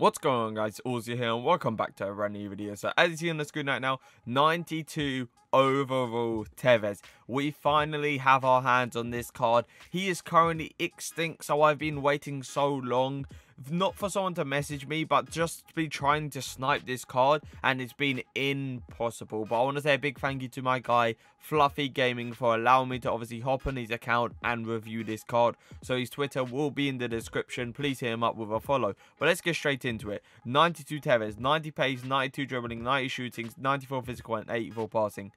What's going on guys, Auzio here and welcome back to a brand new video. So as you see on the screen right now, 92 overall Tevez. We finally have our hands on this card. He is currently extinct so I've been waiting so long not for someone to message me, but just be trying to snipe this card, and it's been impossible. But I want to say a big thank you to my guy, Fluffy Gaming, for allowing me to obviously hop on his account and review this card. So his Twitter will be in the description. Please hit him up with a follow. But let's get straight into it. 92 Tevez, 90 pace, 92 dribbling, 90 shootings, 94 physical, and 84 passing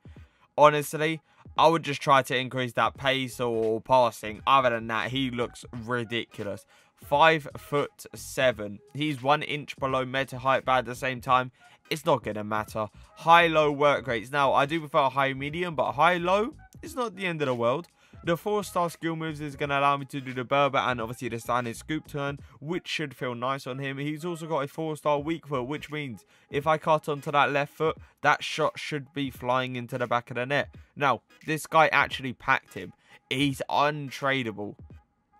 honestly, I would just try to increase that pace or passing. Other than that, he looks ridiculous five foot seven. He's one inch below meta height, but at the same time, it's not going to matter. High-low work rates. Now, I do prefer high-medium, but high-low is not the end of the world. The 4-star skill moves is going to allow me to do the Berba and obviously the standing scoop turn, which should feel nice on him. He's also got a 4-star weak foot, which means if I cut onto that left foot, that shot should be flying into the back of the net. Now, this guy actually packed him. He's untradeable.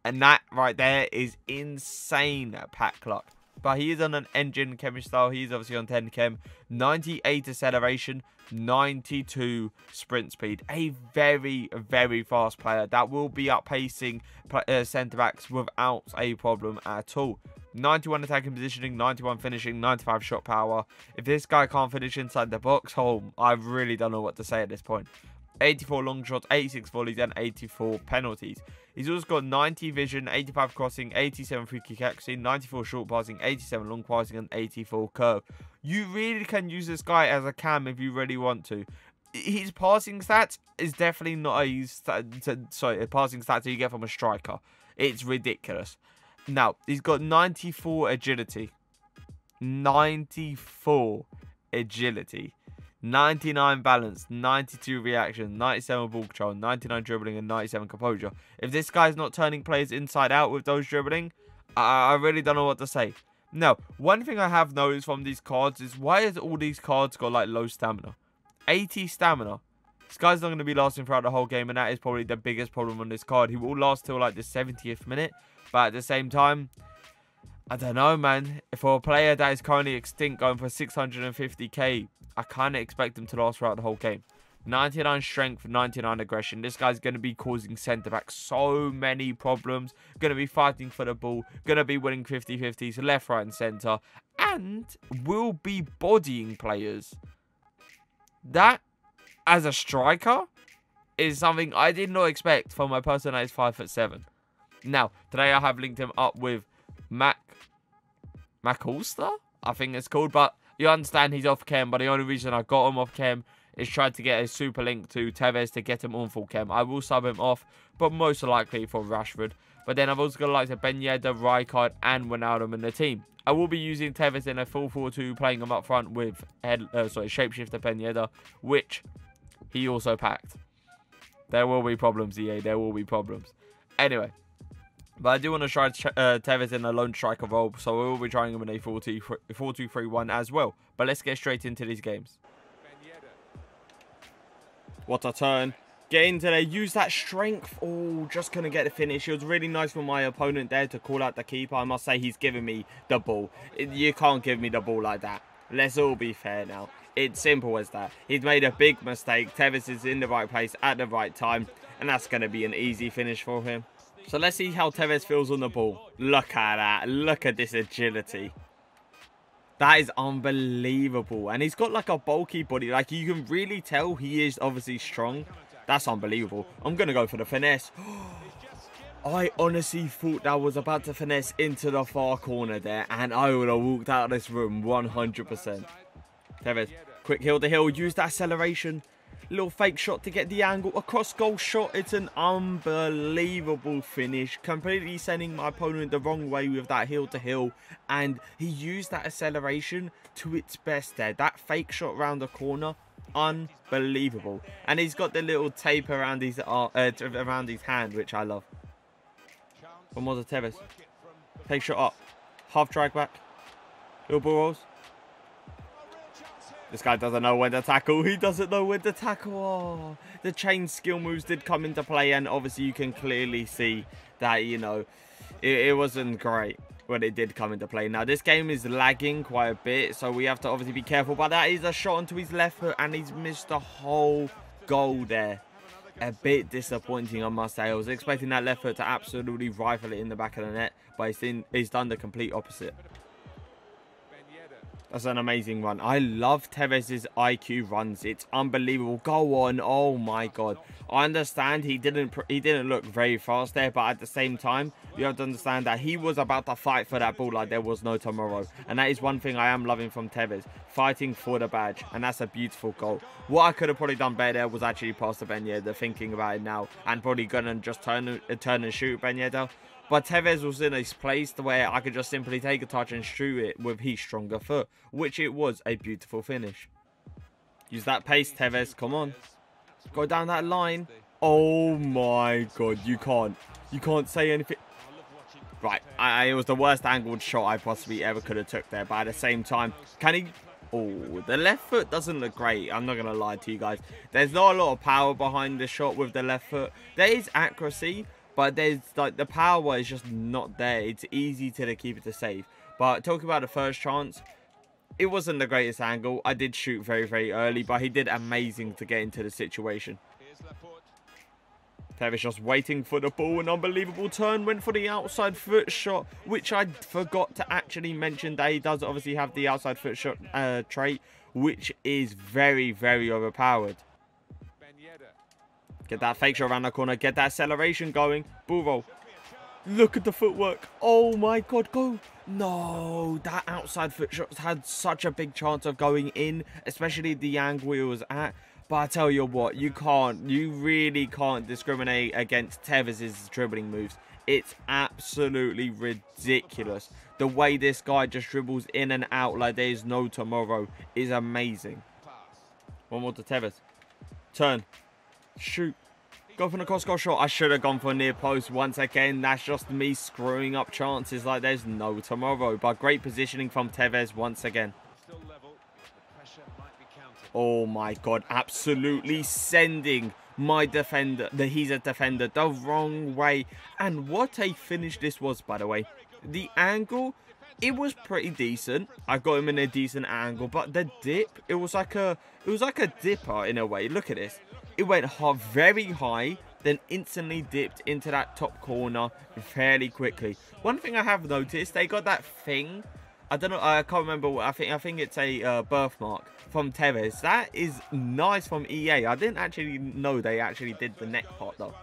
And that right there is insane pack luck. But he is on an engine chemistry style. He's obviously on 10 chem. 98 acceleration, 92 sprint speed. A very, very fast player that will be outpacing uh, centre backs without a problem at all. 91 attacking positioning, 91 finishing, 95 shot power. If this guy can't finish inside the box, oh, I really don't know what to say at this point. 84 long shots, 86 volleys, and 84 penalties. He's also got 90 vision, 85 crossing, 87 free kick accuracy, 94 short passing, 87 long passing, and 84 curve. You really can use this guy as a cam if you really want to. His passing stats is definitely not a sorry a passing stats you get from a striker. It's ridiculous. Now he's got 94 agility, 94 agility. 99 balance, 92 reaction, 97 ball control, 99 dribbling, and 97 composure. If this guy's not turning players inside out with those dribbling, I, I really don't know what to say. Now, one thing I have noticed from these cards is why has all these cards got like low stamina? 80 stamina. This guy's not going to be lasting throughout the whole game, and that is probably the biggest problem on this card. He will last till like the 70th minute, but at the same time, I don't know, man. For a player that is currently extinct going for 650k, I kind of expect him to last throughout the whole game. 99 strength, 99 aggression. This guy's going to be causing centre back so many problems. Going to be fighting for the ball. Going to be winning 50-50s left, right and centre. And will be bodying players. That, as a striker, is something I did not expect from my person that is 5'7". Now, today I have linked him up with Mac... Mac Allister? I think it's called. But you understand he's off cam, but the only reason I got him off cam is trying to get a super link to Tevez to get him on full chem. I will sub him off, but most likely for Rashford. But then I've also got like to Ben Yedder, Rijkaard, and Wijnaldum in the team. I will be using Tevez in a full 4-2, playing him up front with head, uh, sorry, Shapeshifter Ben Yedder, which he also packed. There will be problems, EA. There will be problems. Anyway, but I do want to try uh, Tevez in a lone striker role, so we will be trying him in a 4-2-3-1 as well. But let's get straight into these games. What a turn. Get into there, use that strength. Oh, just going to get the finish. It was really nice for my opponent there to call out the keeper. I must say he's giving me the ball. You can't give me the ball like that. Let's all be fair now. It's simple as that. He's made a big mistake. Tevez is in the right place at the right time. And that's going to be an easy finish for him. So let's see how Tevez feels on the ball. Look at that. Look at this agility. That is unbelievable. And he's got like a bulky body. Like you can really tell he is obviously strong. That's unbelievable. I'm going to go for the finesse. I honestly thought that was about to finesse into the far corner there. And I would have walked out of this room 100%. Tevez, quick heel to heel. Use that acceleration. Little fake shot to get the angle. Across goal shot. It's an unbelievable finish. Completely sending my opponent the wrong way with that heel to heel. And he used that acceleration to its best there. That fake shot around the corner. Unbelievable. And he's got the little tape around his, uh, uh, around his hand, which I love. From Moza Tevez. Take shot up. Half drag back. Little ball rolls. This guy doesn't know when to tackle. He doesn't know when to tackle. Oh, the chain skill moves did come into play, and obviously you can clearly see that, you know, it, it wasn't great. when it did come into play. Now, this game is lagging quite a bit, so we have to obviously be careful. But that is a shot onto his left foot, and he's missed the whole goal there. A bit disappointing, I must say. I was expecting that left foot to absolutely rifle it in the back of the net, but he's, in, he's done the complete opposite. That's an amazing run. I love Tevez's IQ runs. It's unbelievable. Go on. Oh my god. I understand he didn't he didn't look very fast there, but at the same time, you have to understand that he was about to fight for that ball like there was no tomorrow. And that is one thing I am loving from Tevez. Fighting for the badge. And that's a beautiful goal. What I could have probably done better was actually pass to Ben Yedder, thinking about it now. And probably gonna just turn, turn and shoot Ben Yedder. But Tevez was in a place where I could just simply take a touch and shoot it with his stronger foot, which it was a beautiful finish. Use that pace, Tevez. Come on. Go down that line. Oh my god, you can't. You can't say anything. Right, I, it was the worst angled shot I possibly ever could have took there. But at the same time, can he... Oh, the left foot doesn't look great. I'm not going to lie to you guys. There's not a lot of power behind the shot with the left foot. There is accuracy, but there's like the power is just not there. It's easy to the keeper to save. But talking about the first chance, it wasn't the greatest angle. I did shoot very, very early, but he did amazing to get into the situation. Tevez just waiting for the ball. An unbelievable turn. Went for the outside foot shot, which I forgot to actually mention that he does obviously have the outside foot shot uh, trait, which is very, very overpowered. Get that fake shot around the corner. Get that acceleration going. Bull roll. Look at the footwork. Oh my god, go. No, that outside foot shot had such a big chance of going in, especially the angle it was at. But I tell you what, you can't, you really can't discriminate against Tevez's dribbling moves. It's absolutely ridiculous. The way this guy just dribbles in and out like there's no tomorrow is amazing. One more to Tevez. Turn. Shoot. Go for the cross goal shot. I should have gone for a near post once again. That's just me screwing up chances like there's no tomorrow. But great positioning from Tevez once again. Oh my god. Absolutely sending my defender. The, he's a defender the wrong way. And what a finish this was, by the way. The angle it was pretty decent. I got him in a decent angle, but the dip, it was like a, it was like a dipper in a way. Look at this. It went very high, then instantly dipped into that top corner fairly quickly. One thing I have noticed, they got that thing. I don't know. I can't remember. What, I think I think it's a uh, birthmark from Tevez. That is nice from EA. I didn't actually know they actually did the neck part though.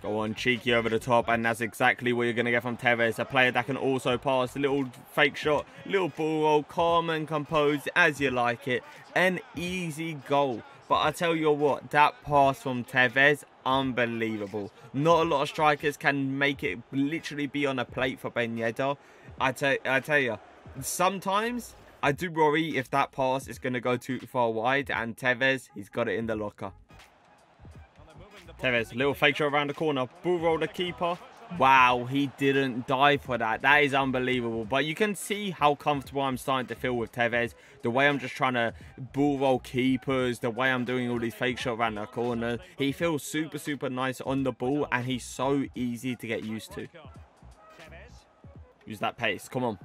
Go on, cheeky over the top, and that's exactly what you're going to get from Tevez. A player that can also pass, a little fake shot, little ball roll, calm and composed as you like it. An easy goal. But I tell you what, that pass from Tevez, unbelievable. Not a lot of strikers can make it literally be on a plate for Ben Yedder. I, I tell you, sometimes I do worry if that pass is going to go too far wide, and Tevez, he's got it in the locker. Tevez, little fake shot around the corner. Bull roll the keeper. Wow, he didn't die for that. That is unbelievable. But you can see how comfortable I'm starting to feel with Tevez. The way I'm just trying to bull roll keepers. The way I'm doing all these fake shots around the corner. He feels super, super nice on the ball. And he's so easy to get used to. Use that pace. Come on.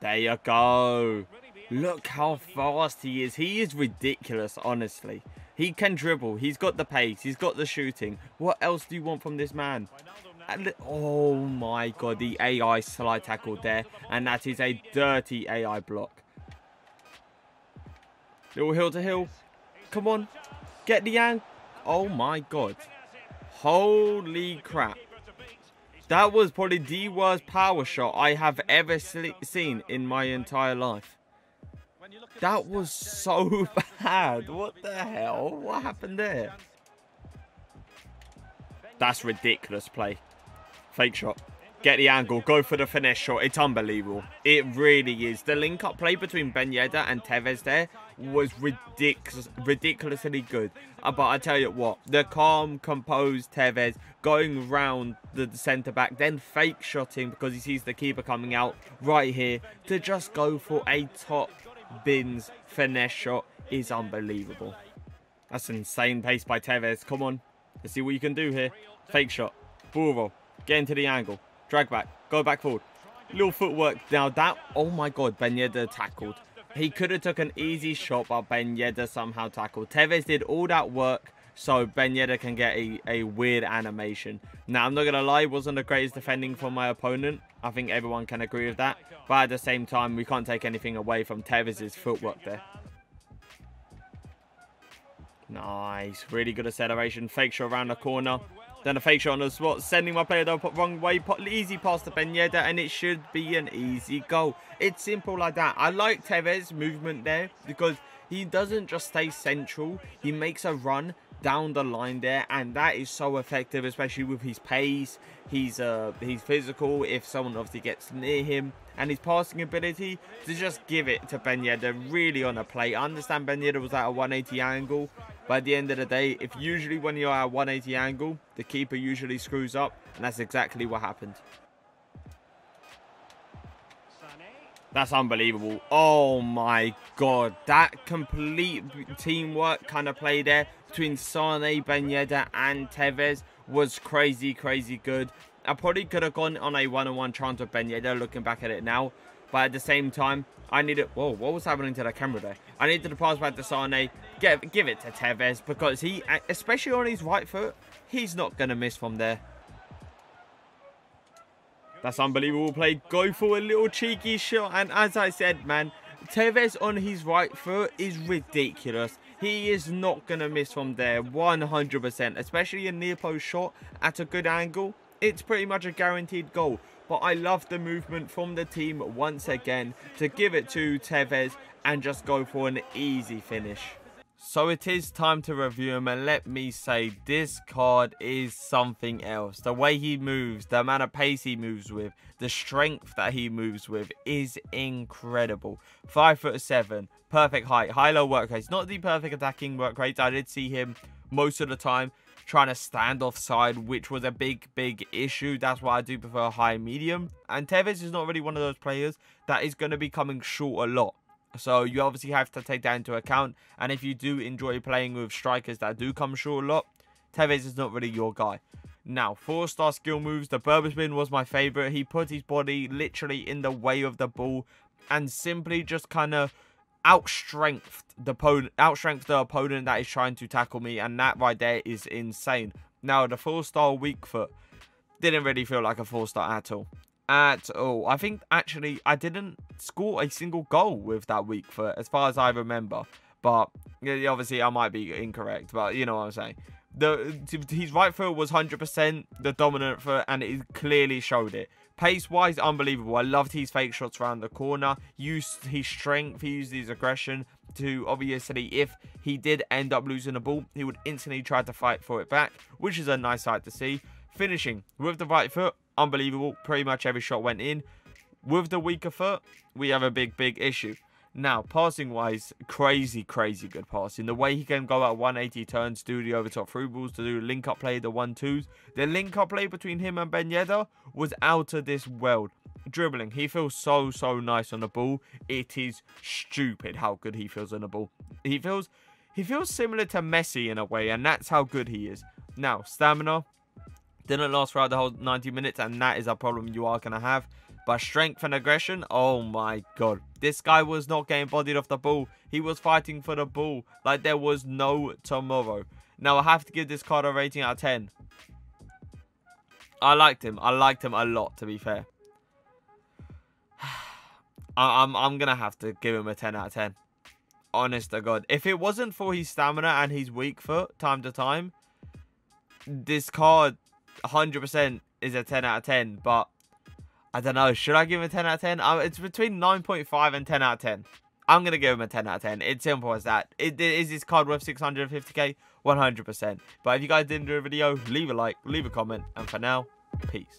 There you go. Look how fast he is. He is ridiculous, honestly. He can dribble. He's got the pace. He's got the shooting. What else do you want from this man? Oh my god, the AI slide tackle there. And that is a dirty AI block. Little heel to heel. Come on. Get the ang. Oh my god. Holy crap. That was probably the worst power shot I have ever seen in my entire life. That was so bad. What the hell? What happened there? That's ridiculous play. Fake shot. Get the angle. Go for the finesse shot. It's unbelievable. It really is. The link-up play between Ben Yedder and Tevez there was ridiculous, ridiculously good. Uh, but I tell you what, the calm, composed Tevez going round the centre-back, then fake shotting because he sees the keeper coming out right here to just go for a top Bin's finesse shot is unbelievable. That's insane pace by Tevez. Come on. Let's see what you can do here. Fake shot. Burro. Get into the angle. Drag back. Go back forward. Little footwork. Now that, oh my god, Ben Yedder tackled. He could have took an easy shot, but Ben Yedder somehow tackled. Tevez did all that work so Ben Yedder can get a, a weird animation. Now, I'm not going to lie, wasn't the greatest defending from my opponent. I think everyone can agree with that. But at the same time, we can't take anything away from Tevez's footwork there. Nice. Really good acceleration. Fake shot around the corner. Then a fake shot on the spot, sending my player the wrong way. Easy pass to Ben Yedder, and it should be an easy goal. It's simple like that. I like Tevez's movement there because he doesn't just stay central. He makes a run down the line there and that is so effective especially with his pace. He's uh he's physical if someone obviously gets near him and his passing ability to just give it to Ben Yedder really on a plate. I understand Ben Yedder was at a 180 angle. But at the end of the day if usually when you're at a 180 angle the keeper usually screws up and that's exactly what happened That's unbelievable. Oh my god. That complete teamwork kind of play there between Sane, Ben Yedder and Tevez was crazy, crazy good. I probably could have gone on a one-on-one -on -one chance with Ben Yedder looking back at it now. But at the same time, I needed... Whoa, what was happening to the camera there? I needed to pass back to Sane, get, give it to Tevez because he, especially on his right foot, he's not going to miss from there. That's unbelievable play. Go for a little cheeky shot. And as I said, man, Tevez on his right foot is ridiculous. He is not going to miss from there 100%, especially a near post shot at a good angle. It's pretty much a guaranteed goal. But I love the movement from the team once again to give it to Tevez and just go for an easy finish. So it is time to review him and let me say this card is something else. The way he moves, the amount of pace he moves with, the strength that he moves with is incredible. 5 foot 7, perfect height, high low work rate. Not the perfect attacking work rate. I did see him most of the time trying to stand offside, which was a big, big issue. That's why I do prefer high medium. And Tevez is not really one of those players that is going to be coming short a lot. So you obviously have to take that into account. And if you do enjoy playing with strikers that do come short a lot, Tevez is not really your guy. Now, four-star skill moves. The Berba was my favourite. He put his body literally in the way of the ball and simply just kind of outstrength the opponent, outstrength the opponent that is trying to tackle me, and that right there is insane. Now, the four-star weak foot didn't really feel like a four-star at all at all. I think actually I didn't score a single goal with that weak foot as far as I remember. But obviously I might be incorrect, but you know what I'm saying. The his right foot was 100% the dominant foot and it clearly showed it. Pace-wise, unbelievable. I loved his fake shots around the corner. Used his strength, he used his aggression to obviously, if he did end up losing the ball, he would instantly try to fight for it back, which is a nice sight to see. Finishing with the right foot, unbelievable. Pretty much every shot went in. With the weaker foot, we have a big, big issue. Now, passing-wise, crazy, crazy good passing. The way he can go at 180 turns, do the over-top through balls, to do link-up play, the 1-2s. The link-up play between him and Ben Yedder was out of this world. Dribbling, he feels so, so nice on the ball. It is stupid how good he feels on the ball. He feels, he feels similar to Messi in a way, and that's how good he is. Now, stamina, didn't last throughout the whole 90 minutes, and that is a problem you are going to have. But strength and aggression, oh my god. This guy was not getting bodied off the ball. He was fighting for the ball like there was no tomorrow. Now, I have to give this card a rating out of 10. I liked him. I liked him a lot, to be fair. I'm, I'm going to have to give him a 10 out of 10. Honest to God. If it wasn't for his stamina and his weak foot time to time, this card 100% is a 10 out of 10, but I don't know. Should I give him a 10 out of 10? Uh, it's between 9.5 and 10 out of 10. I'm going to give him a 10 out of 10. It's simple as that. It, is this card worth 650k? 100%. But if you guys did enjoy the video, leave a like, leave a comment, and for now, peace.